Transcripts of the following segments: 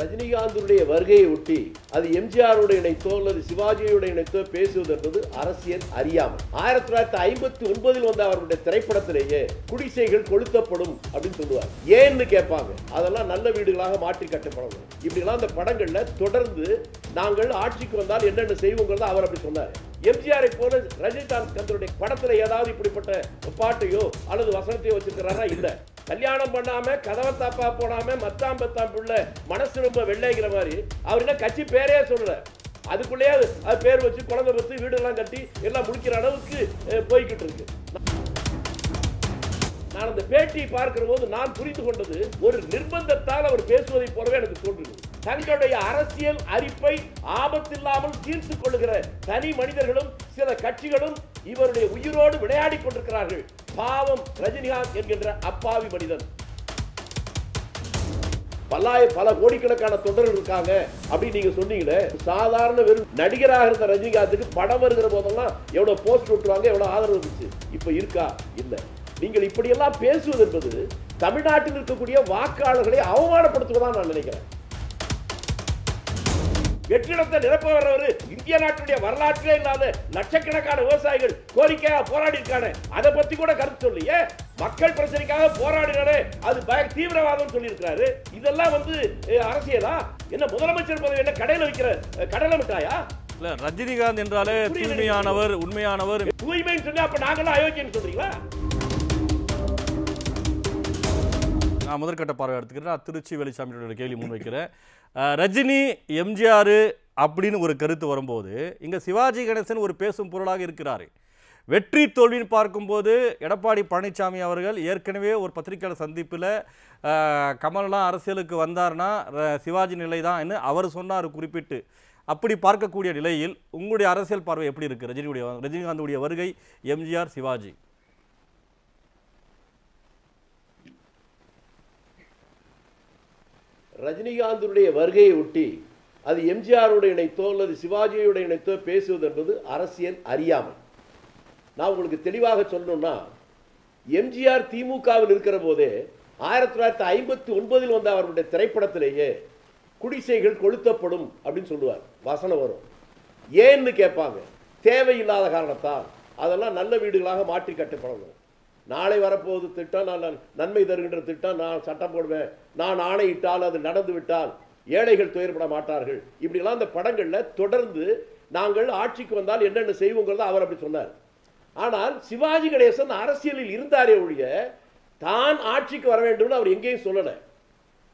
ரஜினிகாந்துடைய வருகையை ஒட்டி அது எம்ஜிஆரோட இணைத்தோ அல்லது சிவாஜியோட இணைத்தோ பேசுவது என்பது அரசியல் அறியாமல் ஆயிரத்தி தொள்ளாயிரத்தி ஐம்பத்தி ஒன்பதில் வந்த அவருடைய திரைப்படத்திலேயே குடிசைகள் கொளுத்தப்படும் அப்படின்னு சொல்லுவார். ஏன்னு கேட்பாங்க. அதெல்லாம் நல்ல வீடுகளாக மாற்றி கட்டப்படணும். இப்படிலாம் அந்த படங்கள்ல தொடர்ந்து நாங்கள் ஆட்சிக்கு வந்தால் என்னென்ன செய்வோங்கிறத அவர் அப்படி சொன்னார். எம்ஜிஆரை போல ரஜினிகாந்த் கந்தருடைய படத்துல ஏதாவது இப்படிப்பட்ட பாட்டையோ அல்லது வசனத்தையோ வச்சிருக்கிறாரா? இல்ல. கல்யாணம் பண்ணாம கதவை தாப்பா போடாம மத்தாம் பத்தாம் பிள்ளை மனசு ரொம்ப வெள்ளைங்கிற மாதிரி அவர் என்ன கட்சி பேரே சொல்லல. அதுக்குள்ளேயே அது பேர் வச்சு குழந்தை பத்து வீடெல்லாம் கட்டி எல்லாம் முடிக்கிற அளவுக்கு போய்கிட்டு இருக்கு. நான் அந்த பேட்டியை பார்க்கிற போது நான் புரிந்து கொண்டது ஒரு நிர்பந்தத்தால் அவர் பேசுவதை போலவே எனக்கு தோன்றுகிறது. தங்களுடைய அரசியல் அரிப்பை ஆபத்தில்லாமல் தீர்த்து கொள்ளுகிற தனி மனிதர்களும் சில கட்சிகளும் இவருடைய உயிரோடு விளையாடிக் கொண்டிருக்கிறார்கள். பாவம் ரஜினிகாந்த் என்கின்ற அப்பாவி மனிதன். பல்லாய பல கோடிக்கணக்கான தொண்டர்கள் இருக்காங்க அப்படின்னு நீங்க சொன்னீங்களே சாதாரண வெறும் நடிகராக இருந்த ரஜினிகாந்துக்கு படம் வருகிற போதெல்லாம் எவ்வளவு போஸ்ட் விட்டுருவாங்க எவ்வளவு ஆதரவு இருந்துச்சு. இப்ப இருக்கா? இல்ல. நீங்கள் இப்படியெல்லாம் பேசுவது என்பது தமிழ்நாட்டில் இருக்கக்கூடிய வாக்காளர்களை அவமானப்படுத்துவதான் நான் நினைக்கிறேன். வெற்றிடத்தை நிரப்ப வர்றவர் இந்திய நாட்டுடைய வரலாற்றிலே இல்லாத லட்சக்கணக்கான விவசாயிகள் கோரிக்கையாக போராடி இருக்கானே அதை பத்தி கூட கருத்து சொல்லியே. மக்கள் பிரச்சனைக்காக போராடினாலே அது பய தீவிரவாதம் சொல்லியிருக்கிறாரு. இதெல்லாம் வந்து அரசியலா? என்ன முதலமைச்சர் பதவி என்ன கடையில வைக்கிற கடலை மிட்டாயா? இல்ல ரஜினிகாந்த் என்றாலே தூய்மையானவர் உண்மையானவர். தூய்மைன்னு சொன்னா அப்ப நாங்களாம் அயோக்கியன்னு சொல்றீங்களா? நான் முதற்கட்ட பார்வை எடுத்துக்கிறேன். நான் திருச்சி வெளிச்சாமியோட கேள்வி முன்வைக்கிறேன். ரஜினி எம்ஜிஆர் அப்படின்னு ஒரு கருத்து வரும்போது இங்கே சிவாஜி கணேசன் ஒரு பேசும் பொருளாக இருக்கிறார். வெற்றி தோல்வின்னு பார்க்கும்போது எடப்பாடி பழனிசாமி அவர்கள் ஏற்கனவே ஒரு பத்திரிகையாளர் சந்திப்பில் கமல்லாம் அரசியலுக்கு வந்தார்னா சிவாஜி நிலை தான் அவர் சொன்னார் குறிப்பிட்டு. அப்படி பார்க்கக்கூடிய நிலையில் உங்களுடைய அரசியல் பார்வை எப்படி இருக்குது ரஜினியுடைய ரஜினிகாந்துடைய வருகை எம்ஜிஆர் சிவாஜி. ரஜினிகாந்துடைய வருகையை ஒட்டி அது எம்ஜிஆருடைய இணைத்தோ அல்லது சிவாஜியுடைய இணைத்தோ பேசுவது என்பது அரசியல் அறியாமல் நான் உங்களுக்கு தெளிவாக சொல்லணும்னா எம்ஜிஆர் திமுகவில் இருக்கிற போதே ஆயிரத்தி தொள்ளாயிரத்தி ஐம்பத்தி ஒன்பதில் வந்த அவருடைய திரைப்படத்திலேயே குடிசைகள் கொளுத்தப்படும் அப்படின்னு சொல்லுவார். வசனம் வரும். ஏன்னு கேட்பாங்க. தேவையில்லாத காரணத்தால் அதெல்லாம் நல்ல வீடுகளாக மாற்றி கட்டப்படணும். நாளை வரப்போகுது திட்டம் நான் நன்- நன்மை தருகின்ற திட்டம் நான் சட்டம் போடுவேன். நான் ஆணையிட்டால் அது நடந்து விட்டால் ஏழைகள் துயர்பட மாட்டார்கள். இப்படிலாம் அந்த படங்களில் தொடர்ந்து நாங்கள் ஆட்சிக்கு வந்தால் என்னென்ன செய்வோங்கிறத அவர் அப்படி சொன்னார். ஆனால் சிவாஜி கணேசன் அரசியலில் இருந்தாரே ஒழிய தான் ஆட்சிக்கு வர வேண்டும்னு அவர் எங்கேயும் சொல்லலை.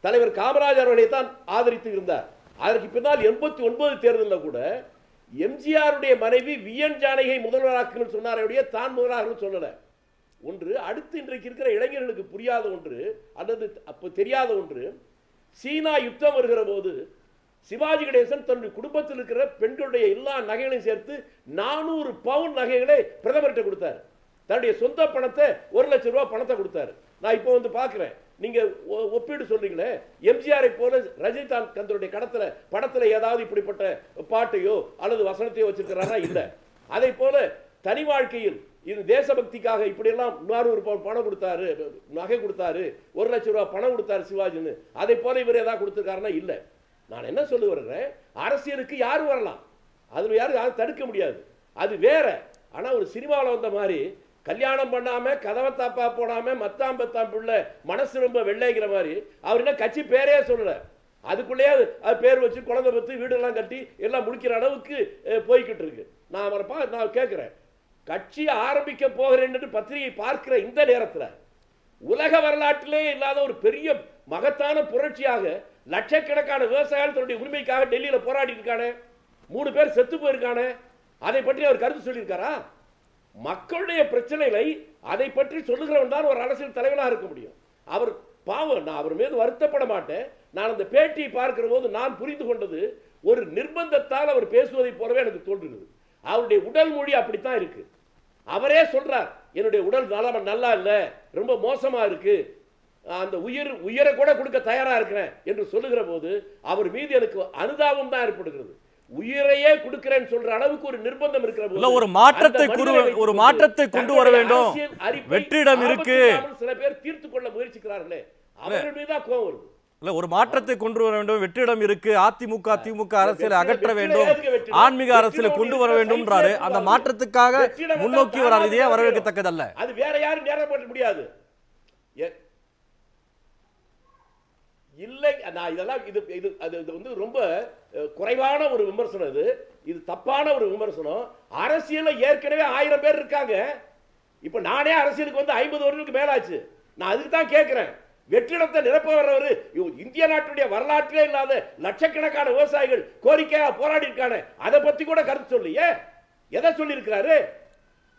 தலைவர் காமராஜர் அவர்களை தான் ஆதரித்து இருந்தார். அதற்கு பின்னால் எண்பத்தி ஒன்பது தேர்தலில் கூட எம்ஜிஆருடைய மனைவி வியன் ஜானகை முதல்வராக்குன்னு சொன்னாரே தான் முதல்வராகணும்னு சொல்லலை. ஒன்று அடுத்து இன்றைக்கு இருக்கிற இளைஞர்களுக்கு புரியாத ஒன்று அல்லது அப்போ தெரியாத ஒன்று சீனா யுத்தம் வருகிற போது சிவாஜி கணேசன் தன்னுடைய குடும்பத்தில் இருக்கிற பெண்களுடைய எல்லா நகைகளையும் சேர்த்து நானூறு பவுன் நகைகளை பிரதமர்கிட்ட கொடுத்தாரு. தன்னுடைய சொந்த பணத்தை ஒரு லட்சம் ரூபா பணத்தை கொடுத்தாரு. நான் இப்போ வந்து பார்க்குறேன். நீங்கள் ஒ- ஒப்பீடு சொல்றீங்களே? எம்ஜிஆரை போல ரஜினிகாந்த் கந்தருடைய கடத்தில் படத்தில் ஏதாவது இப்படிப்பட்ட பாட்டையோ அல்லது வசனத்தையோ வச்சிருக்கிறாரா? இல்லை. அதே போல தனி வாழ்க்கையில் இது தேசபக்திக்காக இப்படியெல்லாம் இன்னொரு பவுன் பணம் கொடுத்தாரு நகை கொடுத்தாரு ஒரு லட்சம் ரூபாய் பணம் கொடுத்தாரு சிவாஜின்னு. அதை போல இவர் ஏதாவது கொடுத்துருக்காருன்னா இல்லை. நான் என்ன சொல்ல வர்றேன் அரசியலுக்கு யாரும் வரலாம். அதில் யாரும் யாரும் தடுக்க முடியாது. அது வேற. ஆனால் ஒரு சினிமாவில் வந்த மாதிரி கல்யாணம் பண்ணாமல் கதவை தாப்பா போடாமல் மத்தாம் பத்தாம் மனசு ரொம்ப வெள்ளைங்கிற மாதிரி அவர் என்ன கட்சி பேரே சொல்லல. அதுக்குள்ளேயே அது பேர் வச்சு குழந்தை பத்து வீடெல்லாம் கட்டி எல்லாம் முடிக்கிற அளவுக்கு போய்கிட்டு இருக்கு. நான் அவரை பா நான் கேட்குறேன். கட்சி ஆரம்பிக்க போகிறேன் என்று பத்திரிகை பார்க்கிற இந்த நேரத்தில் உலக வரலாற்றிலே இல்லாத ஒரு பெரிய மகத்தான புரட்சியாக லட்சக்கணக்கான விவசாயிகள் தன்னுடைய உரிமைக்காக டெல்லியில் போராடி இருக்கானே. மூணு பேர் செத்து போயிருக்கானே. அதை பற்றி அவர் கருத்து சொல்லியிருக்காரா? மக்களுடைய பிரச்சனைகளை அதை பற்றி சொல்லுகிறவன் தான் ஒரு அரசியல் தலைவனாக இருக்க முடியும். அவர் பாவம் நான் அவர் மீது வருத்தப்பட மாட்டேன். நான் அந்த பேட்டியை பார்க்கிற போது நான் புரிந்து கொண்டது ஒரு நிர்பந்தத்தால் அவர் பேசுவதை போலவே எனக்கு தோன்றுகிறது. அவருடைய உடல் மொழி அப்படித்தான் இருக்கு. அவரே சொல்றார் என்னுடைய உடல் நலம் நல்லா இல்ல ரொம்ப மோசமா இருக்கு அந்த உயிர் உயிரை கூட கொடுக்க தயாரா இருக்கிறேன் என்று சொல்லுகிற போது அவர் மீது எனக்கு அனுதாபம் தான் ஏற்படுகிறது உயிரையே கொடுக்கிறேன்னு சொல்ற அளவுக்கு ஒரு நிர்பந்தம் இருக்கிற ஒரு மாற்றத்தை ஒரு மாற்றத்தை கொண்டு வர வேண்டும். வெற்றிடம் இருக்கு. சில பேர் தீர்த்து கொள்ள முயற்சிக்கிறார்களே அவர்கள் மீது தான் கோவம் வருது இல்ல ஒரு மாற்றத்தை கொண்டு வர வேண்டும். வெற்றிடம் இருக்கு. அதிமுக திமுக அரசியலை அகற்ற வேண்டும்? ஆன்மீக அரசியலை கொண்டு வர? வேண்டும்ன்றாரு அந்த. மாற்றத்துக்காக முன்னோக்கி வராது. இதே வரவேற்கத்தக்கதல்ல அது வேற யாரும் நேரப்பட முடியாது. இல்லை நான் இதெல்லாம் இது இது அது இது வந்து ரொம்ப குறைவான ஒரு விமர்சனம் இது. இது தப்பான ஒரு விமர்சனம். அரசியல்ல ஏற்கனவே ஆயிரம் பேர் இருக்காங்க. இப்ப நானே அரசியலுக்கு வந்து ஐம்பது வருடத்துக்கு மேலாச்சு. நான் அதுக்கு தான் கேட்கிறேன் வெற்றிடத்தை நிரப்ப வர்றவர் இந்திய நாட்டுடைய வரலாற்றிலே இல்லாத லட்சக்கணக்கான விவசாயிகள் கோரிக்கையாக போராடி இருக்கானே அதை பத்தி கூட கருத்து சொல்லியே எதை சொல்லியிருக்கிறாரு?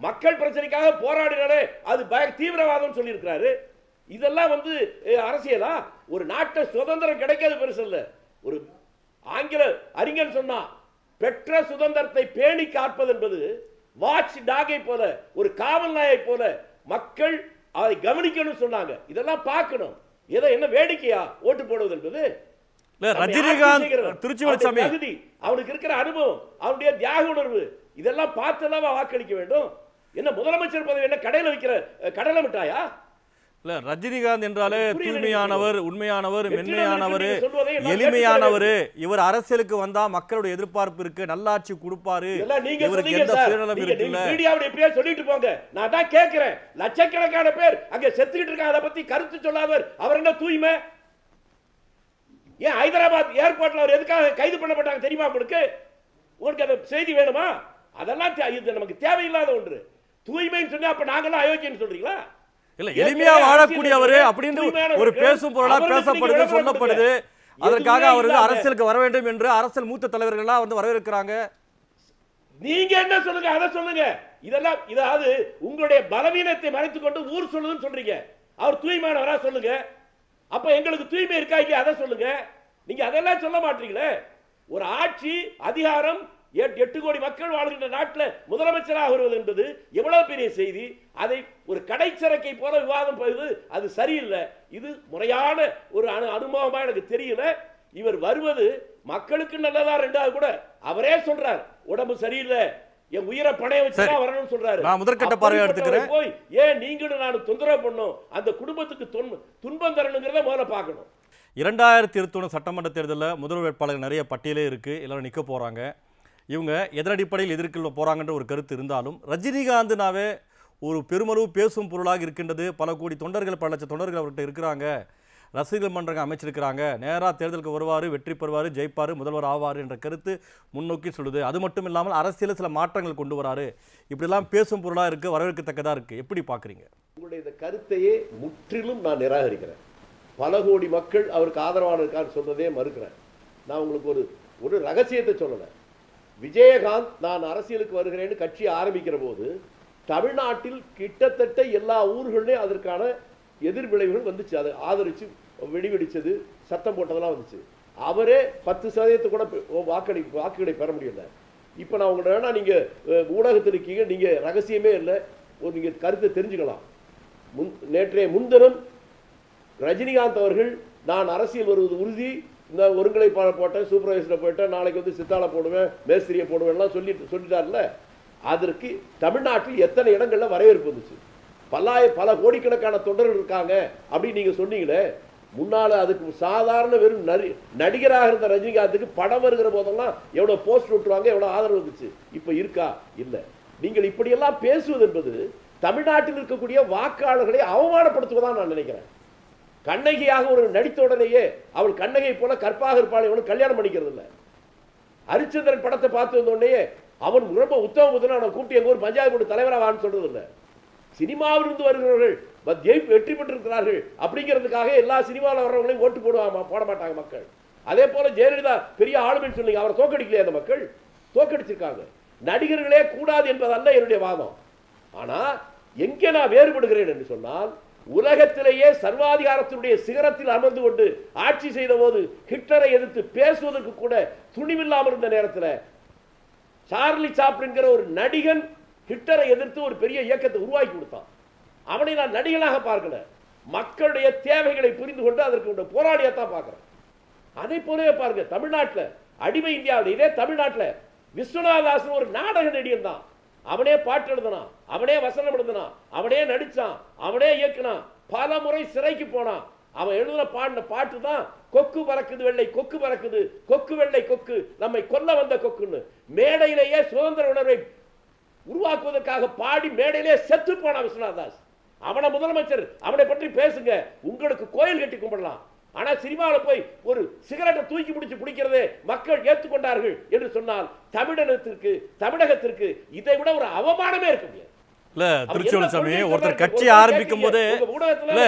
மக்கள் பிரச்சனைக்காக போராடினாலே அது பய தீவிரவாதம் சொல்லியிருக்கிறாரு. இதெல்லாம் வந்து அரசியலா? ஒரு நாட்டை சுதந்திரம் கிடைக்காது பெருசு இல்ல. ஒரு ஆங்கில அறிஞர் சொன்னா பெற்ற சுதந்திரத்தை பேணி காப்பது என்பது வாட்ச் டாகை போல ஒரு காவல் நாயை போல மக்கள் அதை கவனிக்கணும்னு சொன்னாங்க. இதெல்லாம் பார்க்கணும். ஏதோ என்ன வேடிக்கையா ஓட்டு போடுவது என்பது? ரஜினிகாந்த் செய்கிறவன். திருச்சி அவனுடைய வெளிச்சாமி தகுதி அவனுக்கு இருக்கிற அனுபவம் அவனுடைய தியாக உணர்வு இதெல்லாம் பார்த்துதான் வாக்களிக்க வேண்டும்? என்ன முதலமைச்சர் பதவி என்ன கடையில வைக்கிற கடலை மிட்டாயா? இல்ல ரஜினிகாந்த் என்றாலே தூய்மையானவர் உண்மையானவர் மென்மையானவர் எளிமையானவர். இவர் அரசியலுக்கு வந்தா மக்களுடைய எதிர்பார்ப்பு இருக்கு நல்லாட்சி கொடுப்பாரு. இவருக்கு எந்த சுயநலம் இருக்குல்ல? மீடியாவுல எப்படியோ சொல்லிட்டு போங்க. நான் தான் கேட்கிறேன். லட்சக்கணக்கான பேர் அங்க செத்துக்கிட்டு இருக்காங்க. அதை பத்தி கருத்து சொல்லாதவர். அவர் என்ன தூய்மை? ஏன் ஹைதராபாத் ஏர்போர்ட்ல அவர் எதுக்காக கைது பண்ணப்பட்டாங்க தெரியுமா உங்களுக்கு? உங்களுக்கு அந்த செய்தி வேணுமா? அதெல்லாம் இது நமக்கு தேவையில்லாத ஒன்று. தூய்மைன்னு சொன்னா அப்ப நாங்கெல்லாம் அயோக்கியன்னு சொல்றீங்களா? இல்ல எளிமையா வாழக்கூடியவர் அப்படின்னு ஒரு பேசும் பொருளா பேசப்படுது சொல்லப்படுது. அதற்காக இல்லாம- அரசியலுக்கு வர வேண்டும் என்று அரசியல் மூத்த தலைவர்கள்லாம் வந்து வரவேற்கிறாங்க. நீங்க என்ன சொல்லுங்க அதை சொல்லுங்க. இதெல்லாம் இதாவது உங்களுடைய பலவீனத்தை மறைத்துக் கொண்டு ஊர் சொல்லுதுன்னு சொல்றீங்க. அவர் தூய்மையானவரா சொல்லுங்க. அப்ப எங்களுக்கு தூய்மை இருக்கா இல்லையா அதை சொல்லுங்க. நீங்க அதெல்லாம் சொல்ல மாட்டீங்களே. ஒரு ஆட்சி அதிகாரம் எட்டு கோடி மக்கள் வாழ்கின்ற நாட்டில் முதலமைச்சராக வருவது என்பது எவ்வளவு பெரிய செய்தி? அதை ஒரு கடைச்சரக்கை போல விவாதம் செய்வது அது சரியில்லை. இது முறையான ஒரு அனு அனுபவமா எனக்கு தெரியல. இவர் வருவது மக்களுக்கு நல்லதா ரெண்டாவது கூட? அவரே சொல்றார் உடம்பு சரியில்லை. என் உயிரை பணைய வச்சு சரி. தான் வரணும்னு சொல்றாரு. நான் முதற்கட்ட அப்படிப்பட்டவரை எடுத்துக்கிறேன். போய் ஏன் நீங்களும் நானும் தொந்தரவு பண்ணும்? அந்த குடும்பத்துக்கு தொன்- துன்பம் தரணுங்கிறத முதல்ல பார்க்கணும். இரண்டாயிரத்தி இருபத்தொன்று சட்டமன்ற தேர்தலில் முதல்வர் வேட்பாளர் நிறைய பட்டியலே இருக்குது எல்லாரும் நிற்க போகிறாங்க இவங்க எதனடிப்படையில் எதிர்கொள்ள போகிறாங்கன்ற ஒரு கருத்து இருந்தாலும் ரஜினிகாந்த்னாவே ஒரு பெருமளவு பேசும் பொருளாக இருக்கின்றது. பல கோடி தொண்டர்கள் பல லட்சம் தொண்டர்கள் அவர்கிட்ட இருக்கிறாங்க. ரசிகர்கள் மன்றங்கள் அமைச்சிருக்கிறாங்க. நேராக தேர்தலுக்கு வருவார் வெற்றி பெறுவார் ஜெயிப்பார் முதல்வர் ஆவார் என்ற கருத்து முன்னோக்கி சொல்லுது. அது மட்டும் இல்லாமல் அரசியலில் சில மாற்றங்கள் கொண்டு வராரு. இப்படிலாம் பேசும் பொருளாக இருக்குது வரவேற்கத்தக்கதாக இருக்குது எப்படி பார்க்குறீங்க? உங்களுடைய இந்த கருத்தையே முற்றிலும் நான் நிராகரிக்கிறேன். பல கோடி மக்கள் அவருக்கு ஆதரவான இருக்கான்னு சொல்கிறதே மறுக்கிறேன். நான் உங்களுக்கு ஒரு ஒரு ரகசியத்தை சொல்லலை. விஜயகாந்த் நான் அரசியலுக்கு வருகிறேன்னு கட்சி ஆரம்பிக்கிற போது தமிழ்நாட்டில் கிட்டத்தட்ட எல்லா ஊர்கள்லையும் அதற்கான எதிர்விளைவுகள் வந்துச்சு. அதை ஆதரித்து வெடிவெடிச்சது சத்தம் போட்டதெல்லாம் வந்துச்சு. அவரே பத்து சதவீதத்தை கூட வாக்களி வாக்குகளை பெற முடியல. இப்போ நான் உங்களை வேணா நீங்கள் ஊடகத்தில் இருக்கீங்க நீங்கள் ரகசியமே இல்லை. ஒரு நீங்கள் கருத்தை தெரிஞ்சுக்கலாம். முன் நேற்றைய முன்தினம் ரஜினிகாந்த் அவர்கள் நான் அரசியல் வருவது உறுதி இந்த ஒருங்கிணைப்பாளர் போட்டேன் சூப்பர்வைசரை போயிட்டேன் நாளைக்கு வந்து சித்தாளை போடுவேன் மேஸ்திரியை போடுவேன்லாம் சொல்லிட்டு சொல்லிட்டார்ல? அதற்கு தமிழ்நாட்டில் எத்தனை இடங்களில் வரவேற்பு வந்துச்சு? பல்லாய பல கோடிக்கணக்கான தொண்டர்கள் இருக்காங்க அப்படின்னு நீங்கள் சொன்னீங்களே முன்னால் அதுக்கு சாதாரண வெறும் நரி நடிகராக இருந்த ரஜினிகாந்துக்கு படம் வருகிற போதெல்லாம் எவ்வளோ போஸ்ட் விட்டுருவாங்க எவ்வளோ ஆதரவு வந்துச்சு? இப்போ இருக்கா? இல்லை. நீங்கள் இப்படியெல்லாம் பேசுவது என்பது தமிழ்நாட்டில் இருக்கக்கூடிய வாக்காளர்களை அவமானப்படுத்துவதான் நான் நினைக்கிறேன். கண்ணகியாக ஒரு நடித்த உடனேயே அவள் கண்ணகை போல கற்பாக இருப்பாள் இவனும் கல்யாணம் பண்ணிக்கிறது இல்லை ஹரிச்சந்திரன் படத்தை பார்த்து வந்த உடனே அவன் ரொம்ப உத்தம புத்தன் அவனை கூட்டி எங்கள் ஊர் பஞ்சாயத்து போர்டு தலைவராவான்னு சொல்றது இல்லை சினிமாவிலிருந்து வருகிறவர்கள் ஜெயிப்பு வெற்றி பெற்றிருக்கிறார்கள் அப்படிங்கிறதுக்காக எல்லா சினிமாவில் வர்றவங்களையும் ஓட்டு போடுவாங்க போட மாட்டாங்க மக்கள். அதே போல ஜெயலலிதா பெரிய ஆளுமைன்னு சொன்னீங்க அவரை தோக்கடிக்கலையே அந்த மக்கள்? தோக்கடிச்சிருக்காங்க நடிகர்களே கூடாது என்பதல்ல என்னுடைய வாதம். ஆனால் எங்கே நான் வேறுபடுகிறேன் என்று சொன்னால் உலகத்திலேயே சர்வாதிகாரத்தினுடைய சிகரத்தில் அமர்ந்து கொண்டு ஆட்சி செய்த போது ஹிட்லரை எதிர்த்து பேசுவதற்கு கூட துணிவில்லாமல் இருந்த நேரத்தில் சார்லி சாப்பிடுங்கிற ஒரு நடிகன் ஹிட்லரை எதிர்த்து ஒரு பெரிய இயக்கத்தை உருவாக்கி கொடுத்தான். அவனை நான் நடிகனாக பார்க்கல. மக்களுடைய தேவைகளை புரிந்து கொண்டு அதற்கு உள்ள போராடியத்தான் பார்க்குறேன். அதே போலவே பாருங்க தமிழ்நாட்டுல அடிமை இந்தியாவில் இதே தமிழ்நாட்டுல விஸ்வநாதாசன் ஒரு நாடக நடிகன் தான் அவனே பாட்டு எழுதினான் அவனே வசனம் எழுதினான் அவனே நடிச்சான் அவனே இயக்குனான் பல முறை சிறைக்கு போனான். அவன் எழுதுன பாடின பாட்டு தான் கொக்கு பறக்குது வெள்ளை கொக்கு பறக்குது கொக்கு வெள்ளை கொக்கு நம்மை கொல்ல வந்த கொக்குன்னு. மேடையிலேயே சுதந்திர உணர்வை உருவாக்குவதற்காக பாடி மேடையிலே செத்து போன விஸ்வநாதாஸ் அவனை முதலமைச்சர் அவனை பற்றி பேசுங்க உங்களுக்கு கோயில் கட்டி கும்பிடலாம். ஆனா சினிமாவில் போய் ஒரு சிகரெட்டை தூக்கி பிடிச்சு பிடிக்கிறதே மக்கள் ஏற்றுக்கொண்டார்கள் என்று சொன்னால் தமிழகத்திற்கு தமிழகத்திற்கு இதை விட ஒரு அவமானமே இருக்க முடியாது இல்ல அவர் திருச்சி என்ன சாமி கொள்கை ஒருத்தர்? கட்சி ஆரம்பிக்கும் போது இல்ல.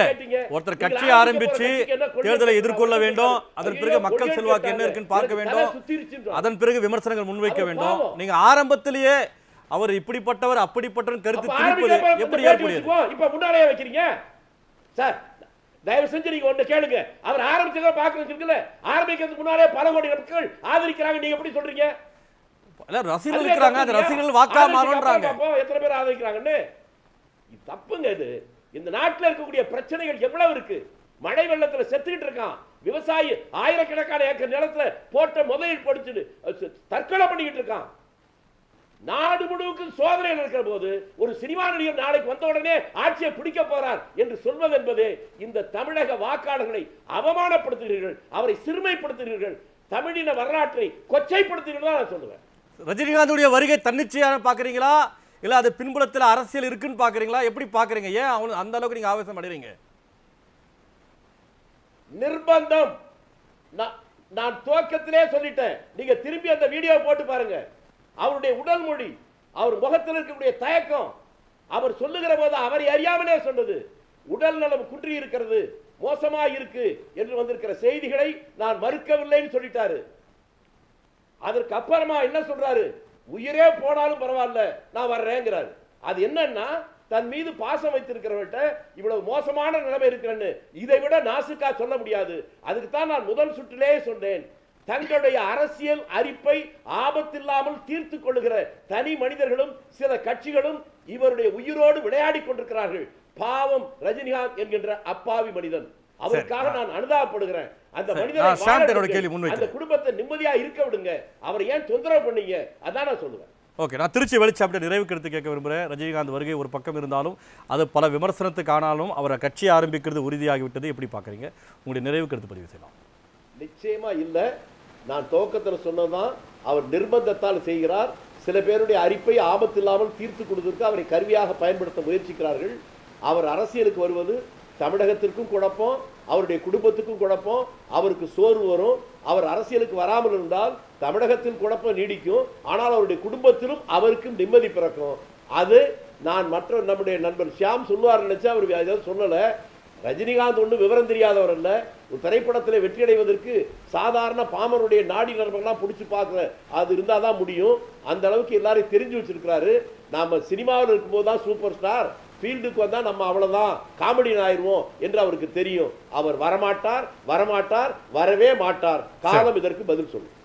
ஒருத்தர் கட்சி ஆரம்பிச்சு தேர்தலை? எதிர்கொள்ள வேண்டும் அதன் பிறகு மக்கள் செல்வாக்கு என்ன. இருக்குன்னு பார்க்க வேண்டும். அதன் பிறகு விமர்சனங்கள் முன்வைக்க வேண்டும். நீங்க ஆரம்பத்திலேயே அவர் இப்படிப்பட்டவர் அப்படிப்பட்டவர் கருத்து திணிப்பது எப்படி வச்சுக்குவோம். இப்ப முன்னாலேயே வைக்கிறீங்க சார் தயவு செஞ்சு நீங்க ஒண்ணு கேளுங்க. அவர் ஆரம்பிச்சதை பாக்குறதுக்குல்ல ஆரம்பிக்கிறதுக்கு முன்னாலே பல கோடி மக்கள் ஆதரிக்கிறாங்க. நீங்க எப்படி சொல்றீங்க? ரசிகர்கள் இருக்கிறாங்க. அந்த. ரசிகர்கள் வாக்கா மாறுன்றாங்க. எத்தனை பேர் ஆதரிக்கிறாங்கன்னு? தப்புங்க இது. இந்த நாட்டுல இருக்கக்கூடிய பிரச்சனைகள் எவ்வளவு இருக்கு? மழை வெள்ளத்துல செத்துக்கிட்டு இருக்கான். விவசாயி ஆயிரக்கணக்கான ஏக்கர் நிலத்துல போட்ட முதலீடு படிச்சுட்டு தற்கொலை பண்ணிக்கிட்டு இருக்கான். நாடு முழுவதுக்கு சோதனை இருக்கிற போது ஒரு சினிமா நடிகர் நாளைக்கு வந்த உடனே ஆட்சியை பிடிக்க போறார் என்று சொல்வது என்பது இந்த தமிழக வாக்காளர்களை அவமானப்படுத்துகிறீர்கள் அவரை சிறுமைப்படுத்துகிறீர்கள் தமிழின வரலாற்றை கொச்சைப்படுத்துகிறீர்கள் நான் சொல்லுவேன். ரஜினிகாந்துடைய வருகை தன்னிச்சையான பாக்குறீங்களா இல்ல அது பின்புலத்துல அரசியல் இருக்குன்னு பாக்குறீங்களா எப்படி பாக்குறீங்க ஏன் அவனு அந்த அளவுக்கு நீங்க ஆவேசம் அடைறீங்க? நிர்பந்தம். நான் நான் துவக்கத்திலே சொல்லிட்டேன். நீங்க திரும்பி அந்த வீடியோ போட்டு பாருங்க. அவருடைய உடல் மொழி அவர் முகத்தில் இருக்கக்கூடிய தயக்கம் அவர் சொல்லுகிற போது அவரை அறியாமலே சொன்னது உடல் நலம் குன்றி இருக்கிறது மோசமா இருக்கு என்று வந்திருக்கிற செய்திகளை நான் மறுக்கவில்லைன்னு சொல்லிட்டாரு. அதற்கு அப்புறமா என்ன சொல்றாரு? உயிரே போனாலும் பரவாயில்ல நான் வர்றேங்கிறாரு. அது என்னன்னா தன் மீது பாசம் வைத்திருக்கிறவர்கிட்ட இவ்வளவு மோசமான நிலைமை இருக்கிறேன்னு இதை விட நாசுக்கா சொல்ல முடியாது. அதுக்கு தான் நான் முதல் சுற்றிலே சொன்னேன். தங்களுடைய அரசியல் அரிப்பை ஆபத்தில்லாமல் தீர்த்து கொள்ளுகிற தனி மனிதர்களும் சில கட்சிகளும் இவருடைய உயிரோடு விளையாடி கொண்டிருக்கிறார்கள். பாவம் ரஜினிகாந்த் என்கின்ற அப்பாவி மனிதன். அவருக்காக நான் அனுதாபப்படுகிறேன். அந்த மனிதனை. அந்த குடும்பத்தை நிம்மதியா இருக்க விடுங்க. அவரை ஏன் தொந்தரவு பண்ணீங்க? அதான் நான் சொல்லுவேன். ஓகே நான் திருச்சி வெளிச்சாப்பிட்ட நிறைவு கருத்து கேட்க விரும்புகிறேன் ரஜினிகாந்த் வருகை ஒரு பக்கம் இருந்தாலும் அது பல விமர்சனத்துக்கு ஆனாலும் அவரை கட்சி ஆரம்பிக்கிறது உறுதியாகிவிட்டது. எப்படி பார்க்குறீங்க? உங்களுடைய நிறைவு கருத்து பதிவு செய்யலாம். நிச்சயமா இல்ல. நான் துவக்கத்தில் சொன்னதான் அவர் நிர்பந்தத்தால் செய்கிறார். சில பேருடைய அரிப்பை ஆபத்து இல்லாமல் தீர்த்து கொடுத்திருக்கு அவரை கருவியாக பயன்படுத்த முயற்சிக்கிறார்கள். அவர் அரசியலுக்கு வருவது தமிழகத்திற்கும் குழப்பம் அவருடைய குடும்பத்துக்கும் குழப்பம் அவருக்கு சோர்வு வரும். அவர் அரசியலுக்கு வராமல் இருந்தால் தமிழகத்தில் குழப்பம் நீடிக்கும். ஆனால் அவருடைய குடும்பத்திலும் அவருக்கும் நிம்மதி பிறக்கும். அது நான் மற்ற நம்முடைய நண்பர் ஷியாம் சொல்லுவார் நினைச்சா அவர் ஏதாவது சொல்லலை. ரஜினிகாந்த் ஒன்றும் விவரம் தெரியாதவர் அல்ல. ஒரு திரைப்படத்தில் வெற்றி அடைவதற்கு சாதாரண பாமருடைய நாடி நரம்பெல்லாம் பிடிச்சி பார்க்குற அது இருந்தால் தான் முடியும். அந்த அளவுக்கு எல்லாரையும் தெரிஞ்சு வச்சிருக்கிறாரு. நாம சினிமாவில் இருக்கும்போது தான் சூப்பர் ஸ்டார். ஃபீல்டுக்கு வந்தால் நம்ம அவ்வளோதான் காமெடியன் ஆயிடுவோம் என்று அவருக்கு தெரியும். அவர் வரமாட்டார் வரமாட்டார் வரவே மாட்டார். காலம் இதற்கு பதில் சொல்லும்.